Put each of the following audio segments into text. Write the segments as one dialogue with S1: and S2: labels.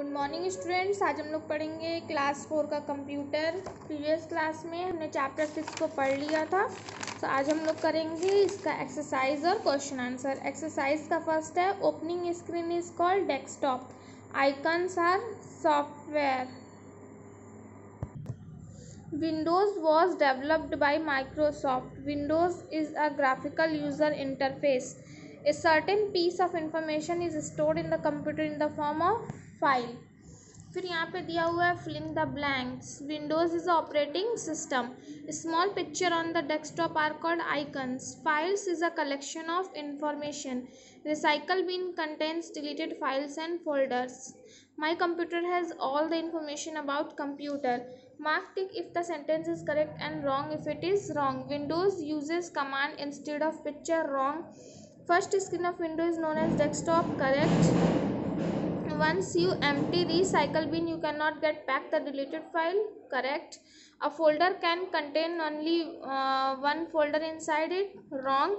S1: Good morning students आज हम लोग पढ़ेंगे क्लास फोर का कंप्यूटर प्रीवियस क्लास में हमने चैप्टर सिक्स को पढ़ लिया था. तो आज हम लोग करेंगे इसका एक्सरसाइज और क्वेश्चन आंसर एक्सरसाइज का फ़र्स्ट है opening screen is called desktop icons are software Windows was developed by Microsoft Windows is a graphical user interface A certain piece of information is stored in the computer in the form of file. फिर यहाँ पे दिया हुआ है fill in the blanks Windows is operating system small picture on the desktop are called icons files is a collection of information recycle bin contents deleted files and folders my computer has all the information about computer mark tick if the sentence is correct and wrong if it is wrong Windows usages command instead of picture wrong first screen of window is known as desktop correct once you empty recycle bin you cannot get back the deleted file correct a folder can contain only uh, one folder inside it wrong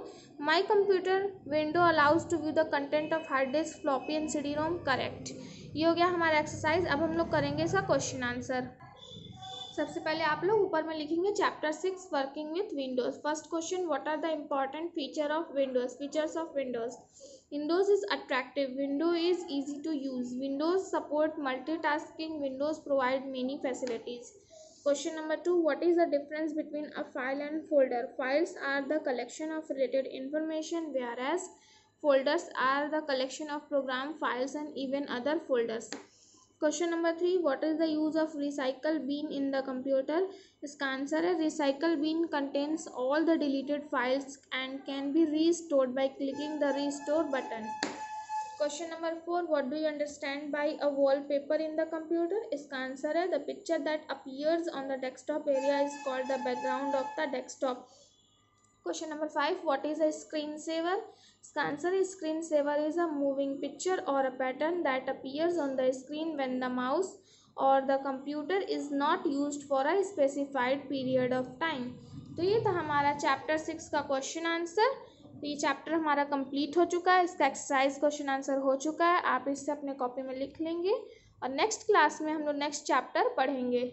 S1: my computer window allows to view the content of hard disk floppy and cd rom correct ये हो गया हमारा exercise अब हम लोग करेंगे इसका question answer सबसे पहले आप लोग ऊपर में लिखेंगे chapter six working with Windows first question what are the important feature of Windows features of Windows Windows is attractive window is easy to use Windows support multitasking Windows provide many facilities question number two what is the difference between a file and folder files are the collection of related information, whereas folders are the collection of program files and even other folders. Question number 3 What is the use of recycle bin in the computer? Its answer recycle bin contains all the deleted files and can be restored by clicking the restore button. Question number 4 What do you understand by a wallpaper in the computer? Is answer the picture that appears on the desktop area is called the background of the desktop. Desktop number five 5. Is a screen saver इसका answer screen saver is a moving picture or a pattern that appears on the screen when the mouse or the computer is not used for a specified period of time तो ये था हमारा chapter six का question answer तो ये chapter हमारा complete हो चुका है, इसका एक्सरसाइज क्वेश्चन आंसर हो चुका है. आप इससे अपने कॉपी में लिख लेंगे और नेक्स्ट क्लास में हम लोग नेक्स्ट चैप्टर पढ़ेंगे।